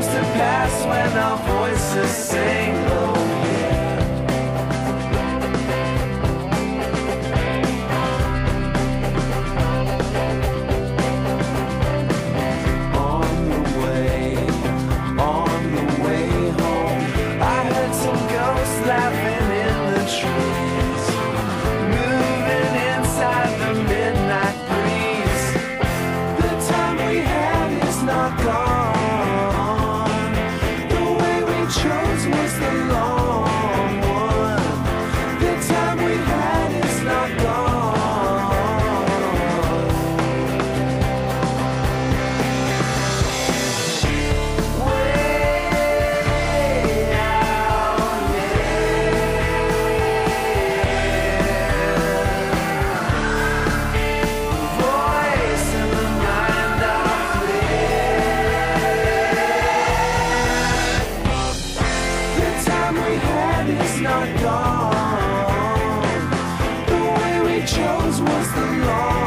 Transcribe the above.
comes to pass when our voices sing. chose was the law. we had is not gone. The way we chose was the law.